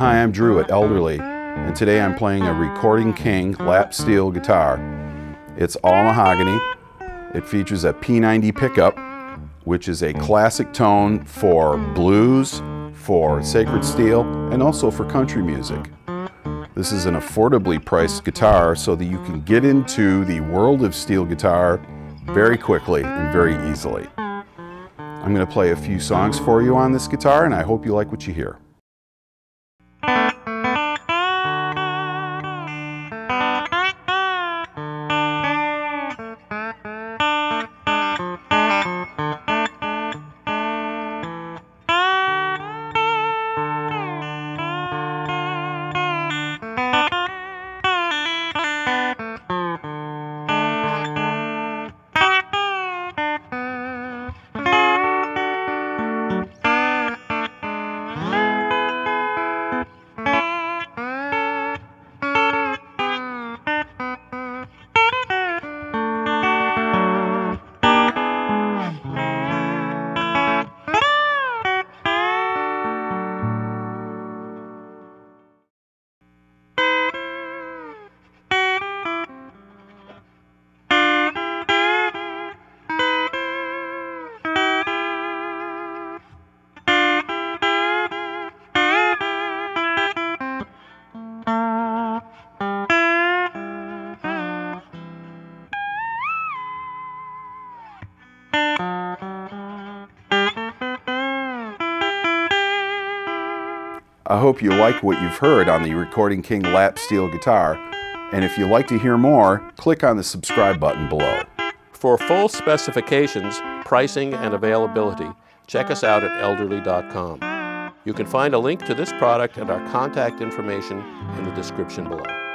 Hi, I'm Drew at Elderly, and today I'm playing a Recording King lap steel guitar. It's all mahogany. It features a P90 pickup, which is a classic tone for blues, for sacred steel, and also for country music. This is an affordably priced guitar so that you can get into the world of steel guitar very quickly and very easily. I'm going to play a few songs for you on this guitar and I hope you like what you hear. I hope you like what you've heard on the Recording King lap steel guitar. And if you'd like to hear more, click on the subscribe button below. For full specifications, pricing, and availability, check us out at elderly.com. You can find a link to this product and our contact information in the description below.